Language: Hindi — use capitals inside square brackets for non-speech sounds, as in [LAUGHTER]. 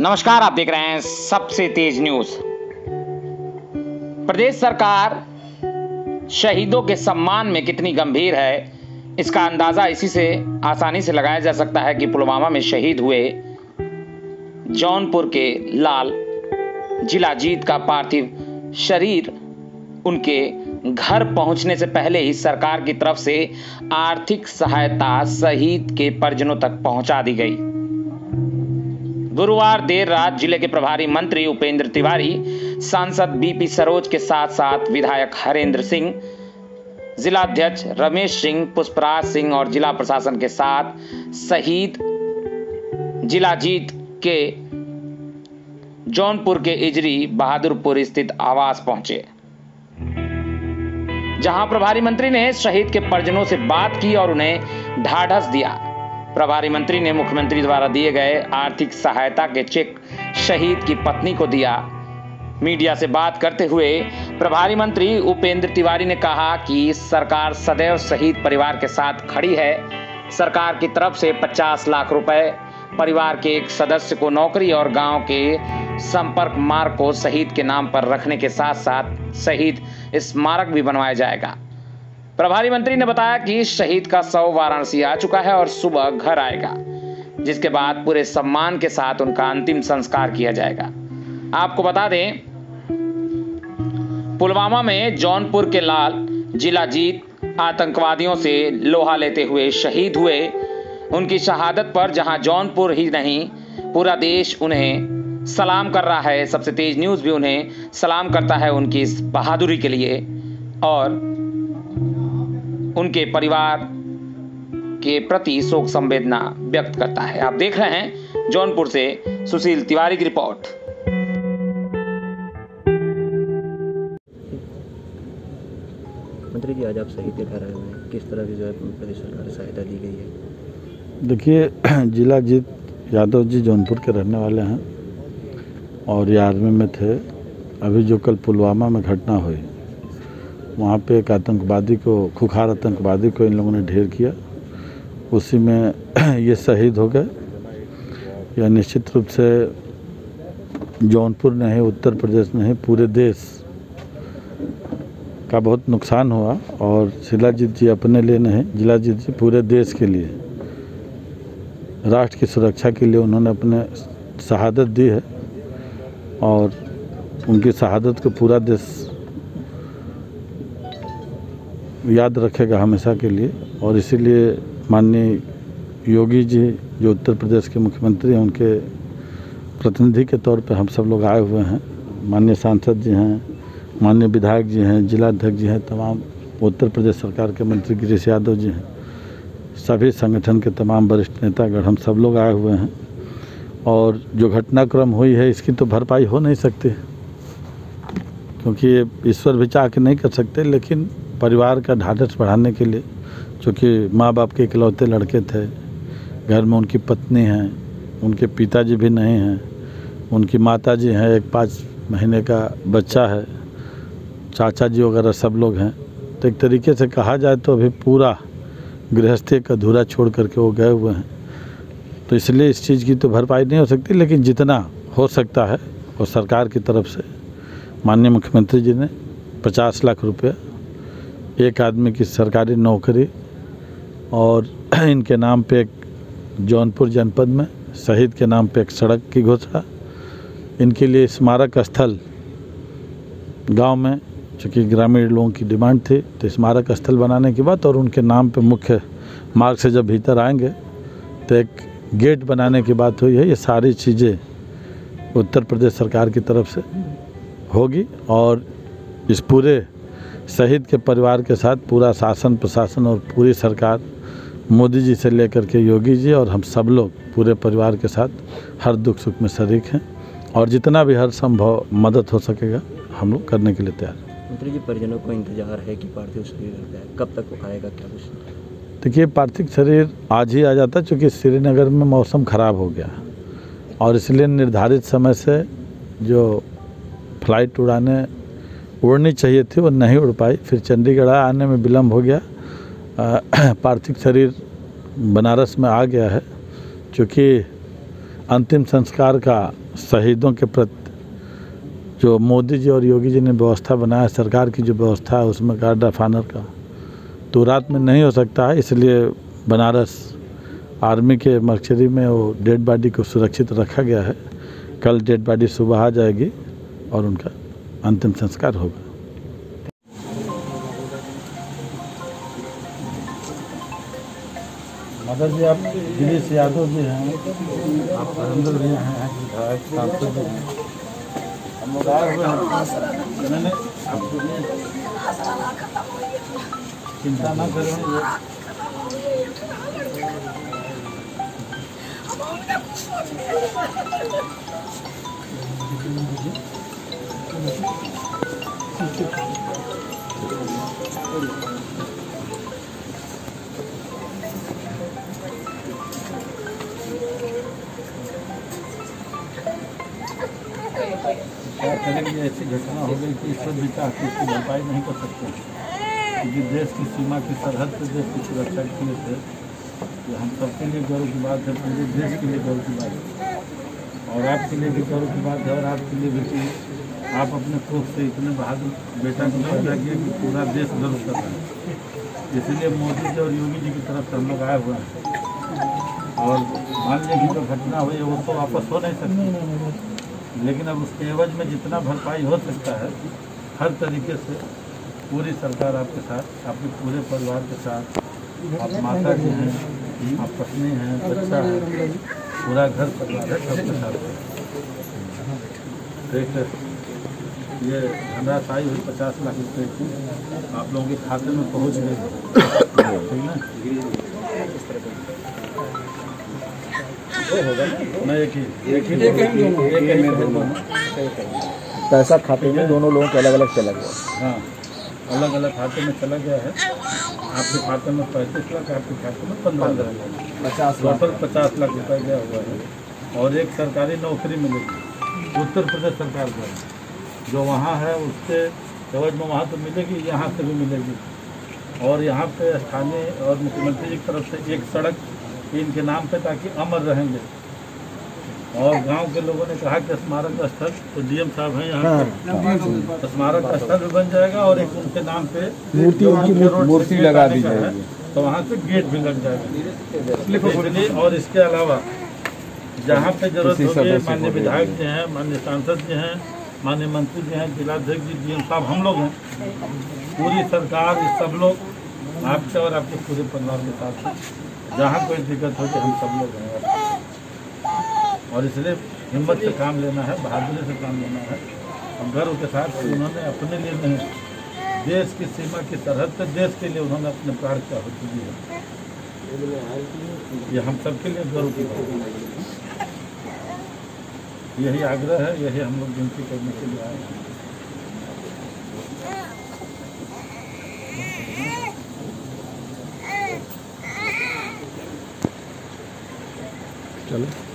नमस्कार, आप देख रहे हैं सबसे तेज न्यूज़। प्रदेश सरकार शहीदों के सम्मान में कितनी गंभीर है, इसका अंदाज़ा इसी से आसानी से लगाया जा सकता है कि पुलवामा में शहीद हुए जौनपुर के लाल जिला जीत का पार्थिव शरीर उनके घर पहुँचने से पहले ही सरकार की तरफ़ से आर्थिक सहायता शहीद के परिजनों तक पहुँचा दी गई। गुरुवार देर रात ज़िले के प्रभारी मंत्री उपेंद्र तिवारी, सांसद बीपी सरोज के साथ साथ विधायक हरेंद्र सिंह जिला अध्यक्ष रमेश सिंह, पुष्पराज सिंह और जिला प्रशासन के साथ शहीद जिला जीत के जौनपुर के इजरी बहादुरपुर स्थित आवास पहुँचे। जहाँ प्रभारी मंत्री ने शहीद के परिजनों से बात की और उन्हें ढाढ़स दिया। प्रभारी मंत्री ने मुख्यमंत्री द्वारा दिए गए आर्थिक सहायता के चेक शहीद की पत्नी को दिया। मीडिया से बात करते हुए प्रभारी मंत्री उपेंद्र तिवारी ने कहा कि सरकार सदैव शहीद परिवार के साथ खड़ी है। सरकार की तरफ़ से 50 लाख रुपए परिवार के एक सदस्य को नौकरी और गाँव के संपर्क मार्ग को शहीद के नाम पर रखने के साथ साथ शहीद स्मारक भी बनवाया जाएगा। प्रभारी मंत्री ने बताया कि शहीद का शव वाराणसी आ चुका है और सुबह घर आएगा, जिसके बाद पूरे सम्मान के साथ उनका अंतिम संस्कार किया जाएगा। आपको बता दें, पुलवामा में जौनपुर के लाल जिला जीत आतंकवादियों से लोहा लेते हुए शहीद हुए। उनकी शहादत पर जहाँ जौनपुर ही नहीं, पूरा देश उन्हें सलाम कर रहा है। सबसे तेज न्यूज़ भी उन्हें सलाम करता है उनकी इस बहादुरी के लिए। और उनके परिवार के प्रति शोक संवेदना व्यक्त करता है। आप देख रहे हैं जौनपुर से सुशील तिवारी की रिपोर्ट। मंत्री जी आज आप घर आए हुए हैं। किस तरह की जो है प्रदेश सरकार सहायता दी गई है? देखिए [CLEARS THROAT] जिला जीत यादव जी जौनपुर के रहने वाले हैं और ये आर्मी में थे। अभी जो कल पुलवामा में घटना हुई वहाँ पे एक आतंकवादी को, खुखार आतंकवादी को इन लोगों ने ढेर किया। उसी में [CLEARS THROAT] ये शहीद हो गए। यह निश्चित रूप से जौनपुर नहीं, उत्तर प्रदेश नहीं, पूरे देश का बहुत नुकसान हुआ और शिलाजीत जी अपने लिए नहीं, जिलाजीत जी पूरे देश के लिए। राष्ट्र की सुरक्षा के लिए उन्होंने अपने शहादत दी है और उनकी शहादत को पूरा देश याद रखेगा हमेशा के लिए। और इसीलिए माननीय योगी जी, जो उत्तर प्रदेश के मुख्यमंत्री हैं, उनके प्रतिनिधि के तौर पे हम सब लोग आए हुए हैं। माननीय सांसद जी हैं, माननीय विधायक जी हैं, जिलाध्यक्ष जी हैं, तमाम उत्तर प्रदेश सरकार के मंत्री गिरीश यादव जी हैं। सभी संगठन के तमाम वरिष्ठ नेतागण हम सब लोग आए हुए हैं। और जो घटनाक्रम हुई है, इसकी तो भरपाई हो नहीं सकती। क्योंकि ये ईश्वर भी चाह के नहीं कर सकते, लेकिन परिवार का ढाढ़स बढ़ाने के लिए, चूँकि माँ बाप के इकलौते लड़के थे, घर में उनकी पत्नी हैं, उनके पिताजी भी नहीं हैं, उनकी माता जी हैं, एक पाँच महीने का बच्चा है चाचा जी वगैरह सब लोग हैं तो एक तरीके से कहा जाए तो अभी पूरा गृहस्थी का अधूरा छोड़ करके वो गए हुए हैं। तो इसलिए इस चीज़ की तो भरपाई नहीं हो सकती, लेकिन जितना हो सकता है, वो सरकार की तरफ़ से माननीय मुख्यमंत्री जी ने पचास लाख रुपये एक आदमी की सरकारी नौकरी और [CLEARS THROAT] इनके नाम पे एक जौनपुर जनपद में, शहीद के नाम पे एक सड़क की घोषणा। इनके लिए स्मारक स्थल गाँव में, चूँकि ग्रामीण लोगों की डिमांड थी तो स्मारक स्थल बनाने की बात और उनके नाम पे मुख्य मार्ग से जब भीतर आएँगे तो एक गेट बनाने की बात हुई है। ये सारी चीज़ें उत्तर प्रदेश सरकार की तरफ़ से होगी और इस पूरे शहीद के परिवार के साथ पूरा शासन प्रशासन और पूरी सरकार मोदी जी से लेकर के योगी जी और हम सब लोग पूरे परिवार के साथ हर दुख सुख में शरीक हैं और जितना भी हर संभव मदद हो सकेगा हम लोग करने के लिए तैयार हैं। मंत्री जी परिजनों को इंतज़ार है कि पार्थिव शरीर कब तक आएगा क्या कुछ? देखिए पार्थिव शरीर आज ही आ जाता चूँकि श्रीनगर में मौसम ख़राब हो गया और इसलिए निर्धारित समय से जो फ़्लाइट उड़ाने उड़नी चाहिए थी, वो नहीं उड़ पाई। फिर चंडीगढ़ आने में विलम्ब हो गया। [CLEARS THROAT] पार्थिव शरीर बनारस में आ गया है, क्योंकि अंतिम संस्कार का शहीदों के प्रति जो मोदी जी और योगी जी ने व्यवस्था बनाया, सरकार की जो व्यवस्था है, उसमें गार्ड ऑफ़ ऑनर का तो रात में नहीं हो सकता है। इसलिए बनारस आर्मी के मर्चरी में वो डेड बॉडी को सुरक्षित रखा गया है। कल डेड बॉडी सुबह आ जाएगी और उनका अंतिम संस्कार होगा। मदर जी आप गिरीश यादव जी हैं। आप हरिंदर जी हैं विधायक सांसद हैं। हम लोग आए हुए हैं। मैंने आप चिंता न करें। ये क्या ऐसी घटना हो गई कि ईश्वर चाहते इसकी भरपाई नहीं कर सकते क्योंकि देश की सीमा की सरहद पर देश की सुरक्षा किए थे ये हम सबके लिए गर्व की बात है पूरे देश के लिए गर्व की बात है और आपके लिए भी गर्व की बात है और आपके लिए भी कि आप अपने कोख से इतने बहादुर बेटा को पैदा किया कि पूरा देश गर्व कर रहा है। इसीलिए मोदी जी और योगी जी की तरफ़ से हम लोग आए हुए हैं। और मान लीजिए जो घटना हुई है, वो तो वापस हो नहीं सकती। लेकिन अब उसके एवज में जितना भरपाई हो सकता है, हर तरीके से पूरी सरकार आपके साथ, आपके पूरे परिवार के साथ, आप माता जी हैं, आप पत्नी हैं, बच्चा है, पूरा घर परिवार है, सबके साथ। ठीक है। ये धनराशि आई हुई पचास लाख रुपए की। आप लोगों के खाते में पहुँच गई ठीक है मैं एक ही एक ही एक ही पैसा खाते में दोनों लोगों के अलग अलग चला गया। हाँ अलग अलग खाते में चला गया है। आपके खाते में पैंतीस लाख आपके खाते में पंद्रह लाख। पचास टोटल पचास लाख रुपए गया हुआ है। और एक सरकारी नौकरी मिलेगी उत्तर प्रदेश सरकार द्वारा। जो वहाँ है उसके एवज में वहाँ तो मिलेगी यहाँ से भी मिलेगी। और यहाँ पे स्थानीय और मुख्यमंत्री जी की तरफ़ से एक सड़क इनके नाम पे ताकि अमर रहेंगे। और गाँव के लोगों ने कहा कि स्मारक स्थल तो डीएम साहब हैं यहाँ पे। तो स्मारक स्थल भी बन जाएगा और एक उनके नाम पे मूर्ति मूर्ति लगा दी है, जाएगी। तो वहाँ से गेट भी लग जाएगा। और इसके अलावा जहाँ पे ज़रूरत होगी माननीय विधायक जी हैं माननीय सांसद जी हैं माननीय मंत्री जी हैं, जिलाध्यक्ष जी, डीएम साहब हम लोग हैं। पूरी सरकार सब लोग, आपके और आपके पूरे परिवार के साथ जहाँ कोई दिक्कत होगी हम सब लोग हैं। और इसलिए हिम्मत से काम लेना है, बहादुरी से काम लेना है। और गर्व के साथ उन्होंने अपने लिए नहीं, देश की सीमा की सरहद पे देश के लिए उन्होंने अपने प्राण की आहुति दी है। ये हम सबके लिए गर्व की बात है। यही आग्रह है यही हम लोग गिनती करने के लिए आए चलो।